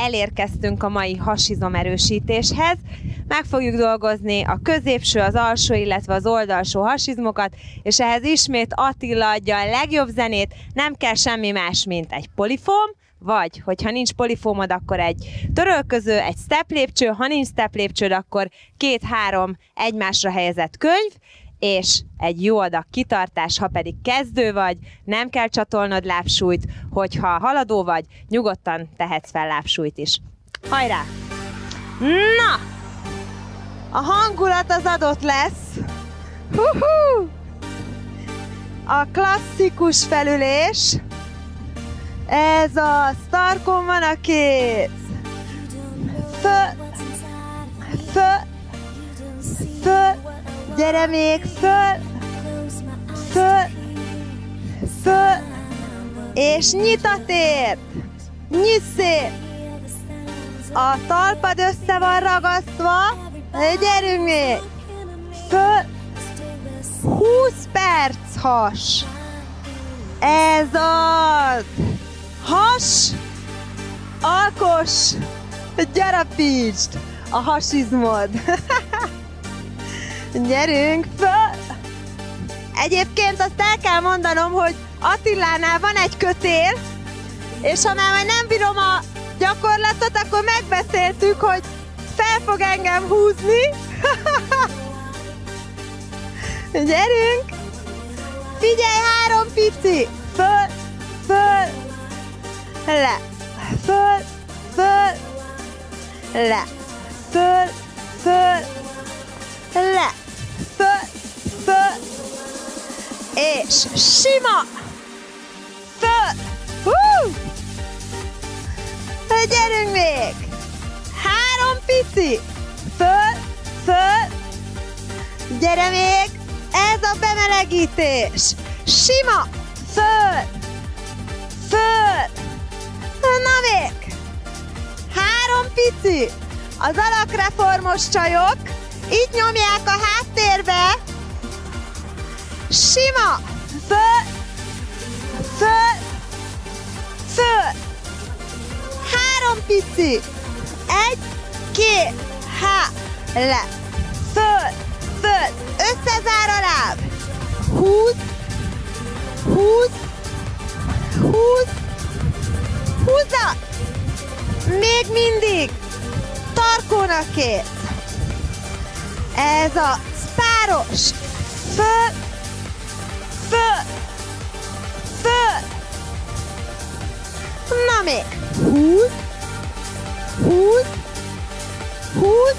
elérkeztünk a mai hasizom erősítéshez. Meg fogjuk dolgozni a középső, az alsó, illetve az oldalsó hasizmokat, és ehhez ismét Attila adja a legjobb zenét, nem kell semmi más, mint egy polifóm, vagy, hogyha nincs polifómod, akkor egy törölköző, egy step lépcső, ha nincs step lépcsőd, akkor két-három egymásra helyezett könyv, és egy jó adag kitartás, ha pedig kezdő vagy, nem kell csatolnod lábsúlyt, hogyha haladó vagy, nyugodtan tehetsz fel lábsúlyt is. Hajrá! Na! A hangulat az adott lesz. Hú-hú! A klasszikus felülés. Ez a starkon van a kéz. Föl, Gyere még föl, föl, föl, és nyit a tér. Nyit szép. A talpad össze van ragasztva. Gyerünk még. Föl. 20 perc has. Ez az. Has. Alkos. Gyarapítsd a hasizmod. Gyerünk föl! Egyébként azt el kell mondanom, hogy Attilánál van egy kötél, és ha már nem bírom a gyakorlatot, akkor megbeszéltük, hogy fel fog engem húzni. Gyerünk! Figyelj, három pici! Föl, föl, le, föl, föl, le, föl, föl, le, és sima, föl, hú, gyerünk még, három pici, föl, föl, gyere még, ez a bemelegítés, sima, föl, föl, na még, három pici, az alakreformos csajok, így nyomják a háttérbe. Sima. Föl. Föl. Föl. Három pici. Egy, két, há, le. Föl. Föl. Összezár a láb. Húz. Húz. Húz. Húzza. Még mindig. Tarkónak kész. Ez a páros. Föl, még. Húz, húz, húz.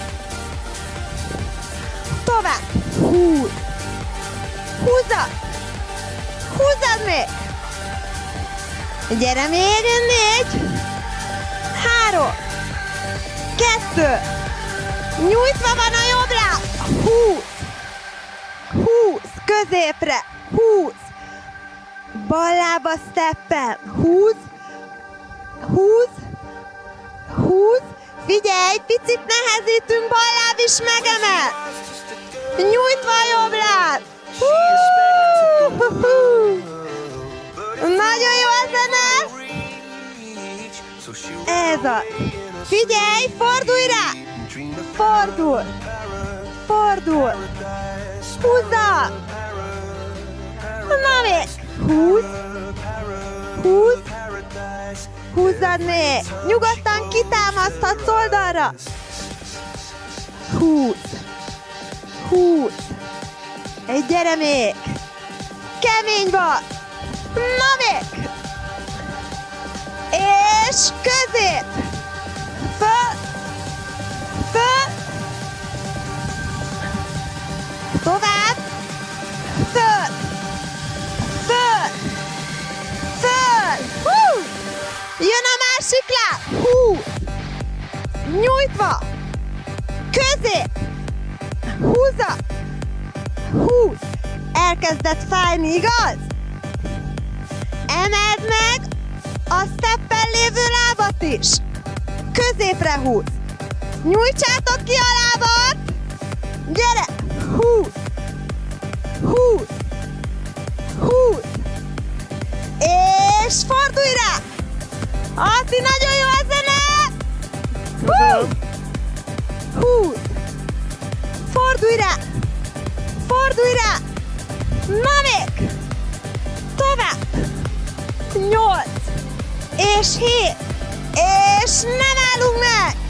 Tovább. Húz. Húzza. Húzzad még. Gyere még négy. Három. Kettő. Nyújtva van a jobb láb. Húz. Húz. Középre. Húz. Bal lába steppen. Húz. Húz. Húz. Figyelj, picit nehezítünk, bal láb is megemel. Nyújtva a jobb láb. Nagyon jó a zene. Ez a. Figyelj, fordulj rá. Fordul! Fordul! Húzza! Na még! Húz! Húz! Húzzad még! Nyugodtan kitámaszthatsz oldalra! Húz! Húz! Egy gyere még! Kemény vagy! Na még! És közép! Föl! Föl! Tovább! Másik láb! Hú! Nyújtva! Közé! Húzza! Húz! Elkezdett fájni, igaz? Emeld meg a steppen lévő lábat is! Középre húz! Nyújtsátok ki a lábat! Gyere! Húz! Húz! Húz! És fordulj rá! Ati, nagyon jó a zene! Hú! Hú! Fordulj rá! Fordulj rá! Na még! Tovább! Nyolc! És hét! És nem állunk meg!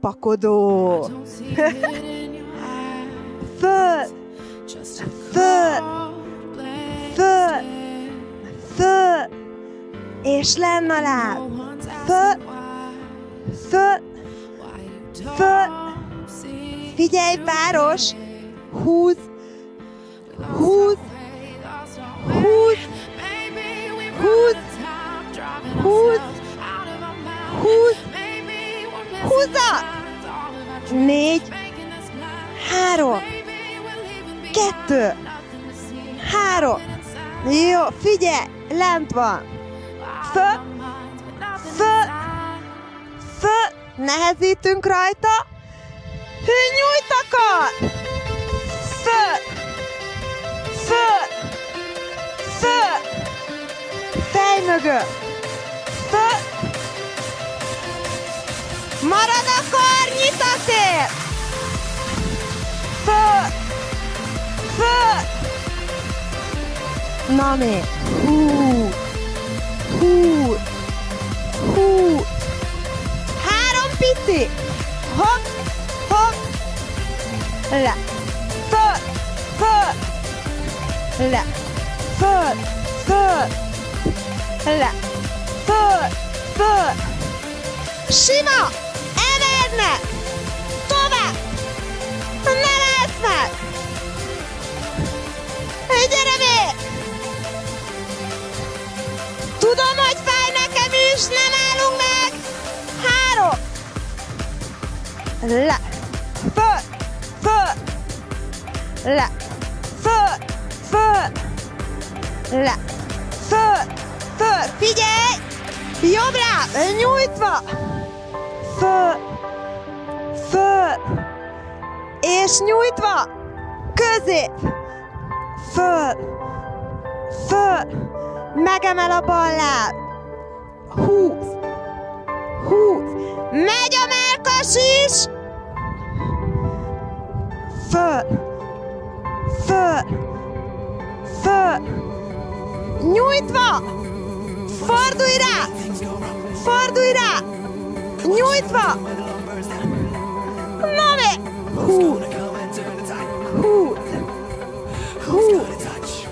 Lopakodó! Föl! Föl! Föl! Föl! És lenn a láb! Föl! Föl! Föl! Figyelj, páros! Húz! Húz! Húzza! Négy! Három! Kettő! Három! Jó, figyelj! Lent van! Föl! Föl! Föl! Nehezítünk rajta! Nyújt a kar! Föl! Föl! Föl! Fej mögött! Marad a kar, nyit a szél! Föl! Föl! Na még! Hú! Hú! Hú! Három pici! Hopp! Hopp! Le! Föl! Föl! Le! Föl! Föl! Le! Föl! Föl! Sima! Meg! Tovább! Ne lehetsz meg! Gyere még! Tudom, hogy fáj nekem is, nem állunk meg! Három! Le! Föl! Föl! Le! Föl! Föl! Le! Föl! Föl! Figyelj! Jobbra! Nyújtva! Föl! Föl! És nyújtva! Közép! Föl! Föl! Megemel a bal láb! Húz! Húz! Megy a melkas is! Föl! Föl! Föl! Nyújtva! Fordulj rá! Fordulj rá! Nyújtva! Na még! Húz! Húz! Húz!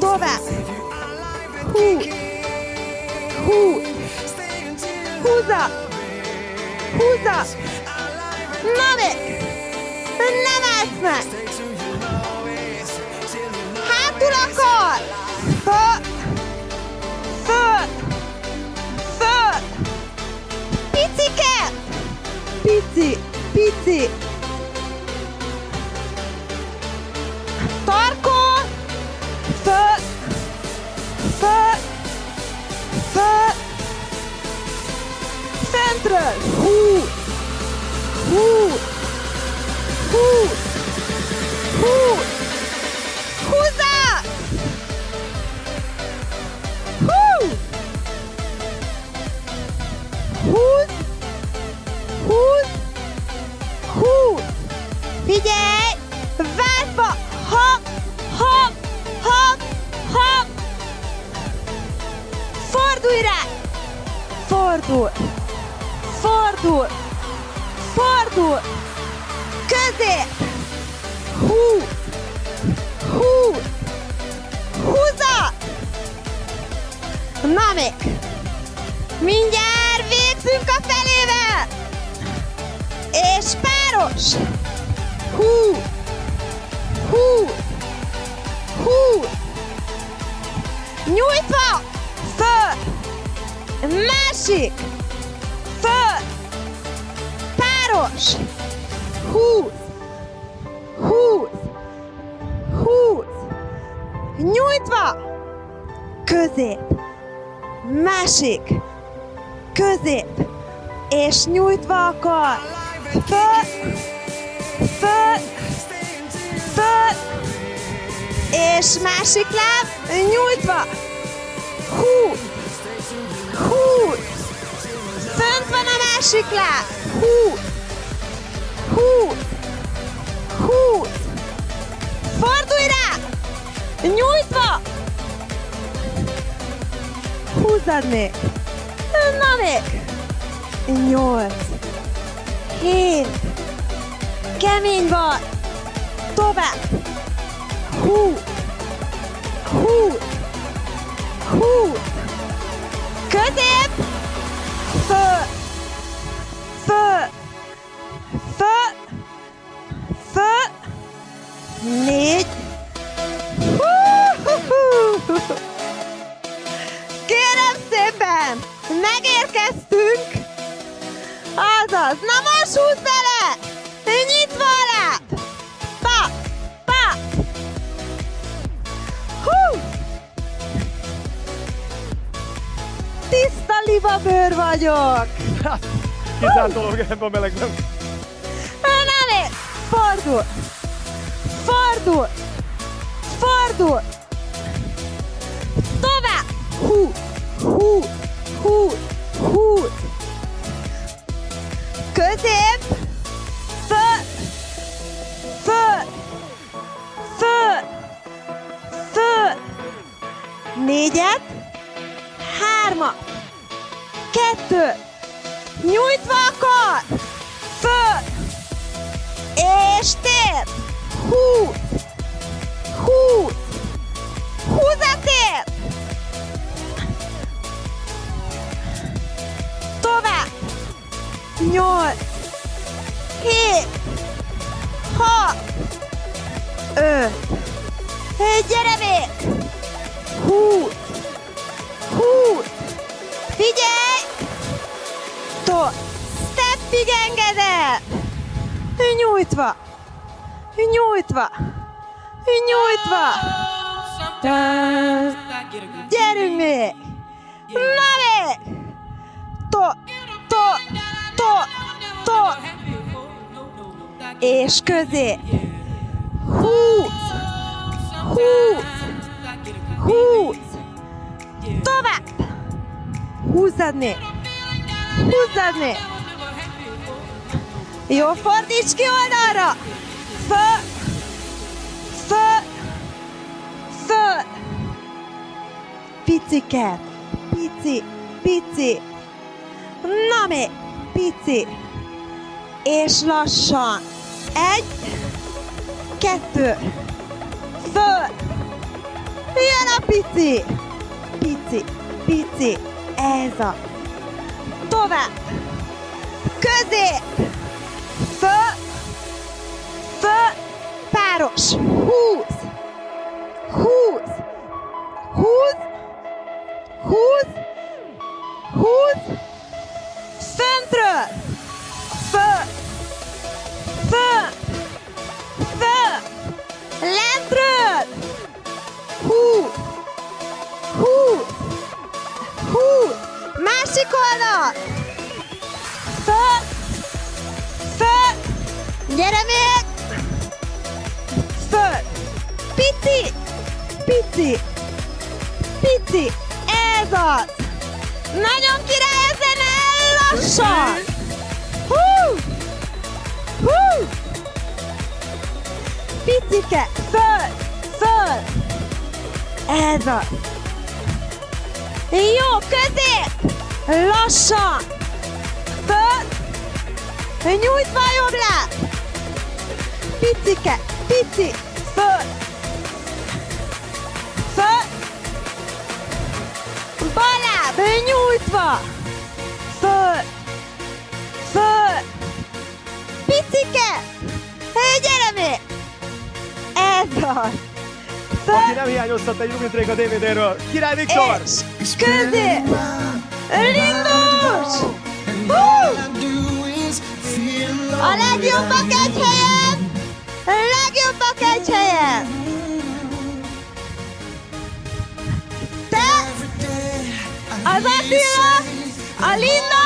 Tovább! Húz! Húz! Húzza! Húzza! Na még! Nem állsz meg! Hátul a kar! Föl! Föl! Föl! Picike! Pici! Fentről! Hú! Hú! Hú! Hú! Húzza! Na még! Mindjárt végzünk a felével! És páros! Hú! Hú! Hú! Nyújtva! Föl! Másik! Föl! Páros! Húz! Húz! Húz! Nyújtva! Közép! Másik! Közép! És nyújtva a kar! Föl! Föl! Föl! És másik láb, nyújtva! Hú! Hú! Fönt van a másik láb. Húz. Húz. Húz. Fordulj rá. Nyújtva. Húzzad még. Na még. Nyolc. Hét. Kemény vagy. Tovább. Hú. Hú. Hú. Közép. Azaz, na most húzd bele! Nyitva a láb! Pa, pa! Hú! Tiszta libabőr vagyok! Kizárt dolog ebben a melegben. Még! Fordul! Fordul! Fordul! 8 7 6 5 Gyere még! 20 20 Figyelj! To Steppig engedel! Nyújtva! Nyújtva! Nyújtva! Gyerünk még! Na! To! To! És közé! Húz! Húz! Húz! Tovább! Húzzad még! Jó, fordíts ki oldalra! Föl! Föl! Föl! Picike! Pici! Pici! Na még! Pici! És lassan! Egy! Kettő! Föl! Jön a pici! Pici! Pici! Ez a! Tovább! Közé! Föl! Föl! Páros! Húz! Picike! Föl! Föl! Ez az! Jó, közép! Lassan! Föl! Nyújtva a jobb láb! Picike! Pici! Föl! Föl! Bal láb! Nyújtva! Föl! Föl! Picike! Gyere még! Ez az! Föl! Aki nem hiányozhat egy Rubitrék a DVD-ről. Király Viktor! És közé! Lindus! Hú! A legjobbak egy helyen! A legjobbak egy helyen! Te, az Attila, a Linda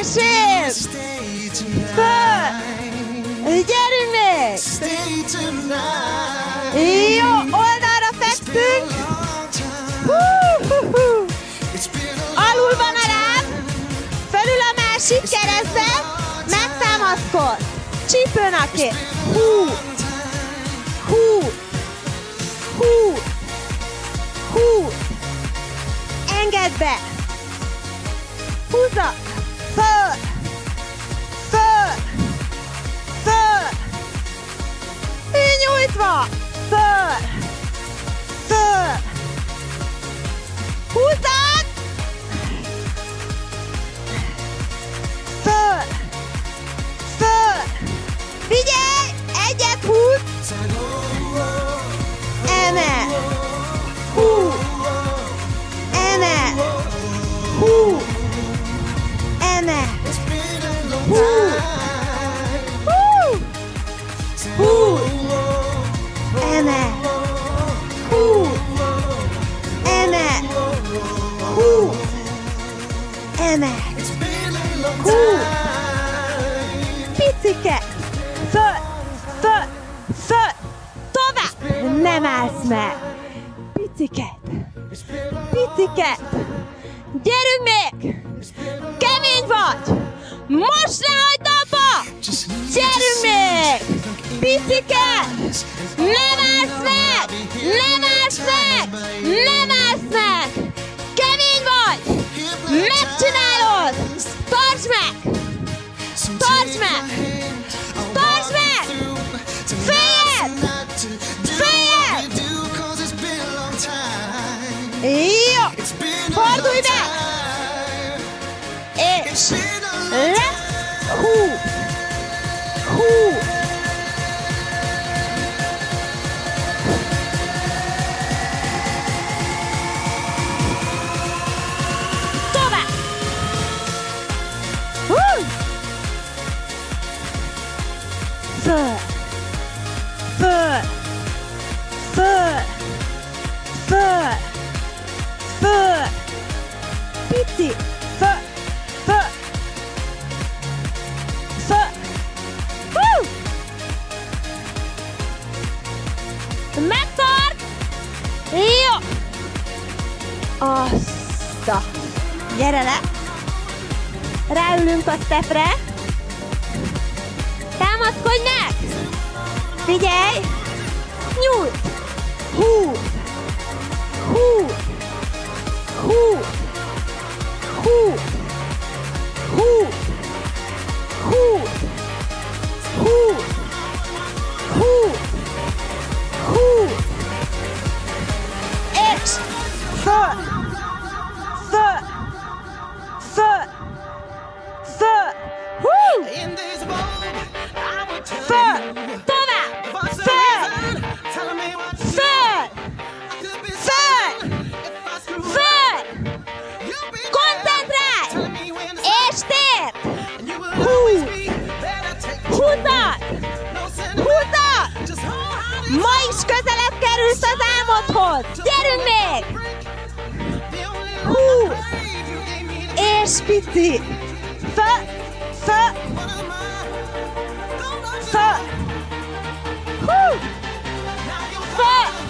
és én! Föl! Gyerünk még! Jó, oldalra fekszünk! Alul van a láb, fölül a másik keresztbe, megtámaszkodsz! Csípőn a két! left, whoo. Sou Cité Pré. péter. Fa, fa, fa. Woo. Fa.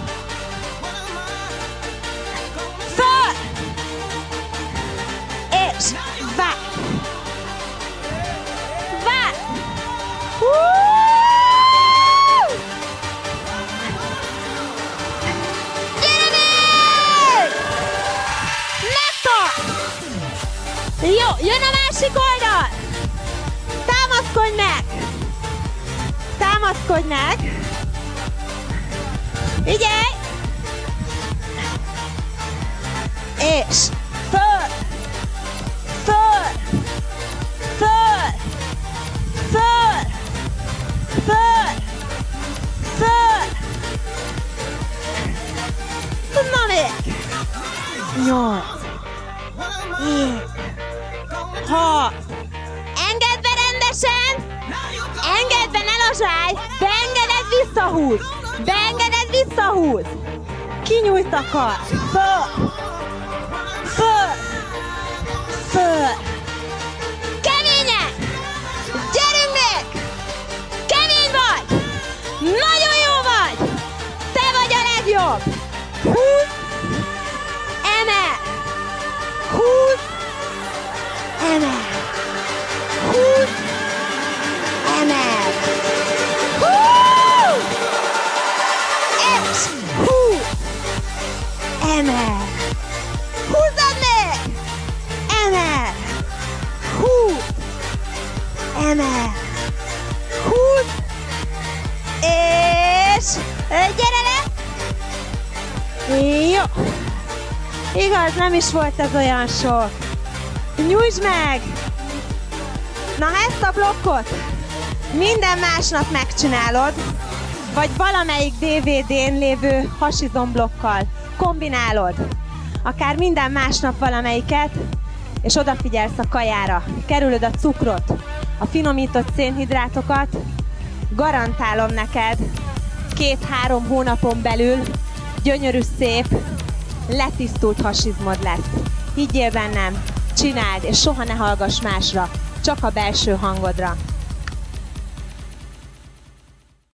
Jó, jön a másik oldal. Támaszkodj meg. Támaszkodj meg. Figyelj. És föl, föl, föl, föl, föl, föl. Na még. Nyolc. Yeah ha... Engedd be rendesen! Engedd be, ne lazsálj! Beengeded, visszahúz! Beengeded, visszahúz! Kinyújt a kar! Bop! Igaz, nem is volt ez olyan sok. Nyújtsd meg! Na ezt a blokkot minden másnap megcsinálod, vagy valamelyik DVD-n lévő hasizomblokkal kombinálod. Akár minden másnap valamelyiket, és odafigyelsz a kajára. Kerülöd a cukrot, a finomított szénhidrátokat, garantálom neked, két-három hónapon belül gyönyörű, szép, letisztult hasizmod lesz. Higgyél bennem, csináld, és soha ne hallgass másra, csak a belső hangodra.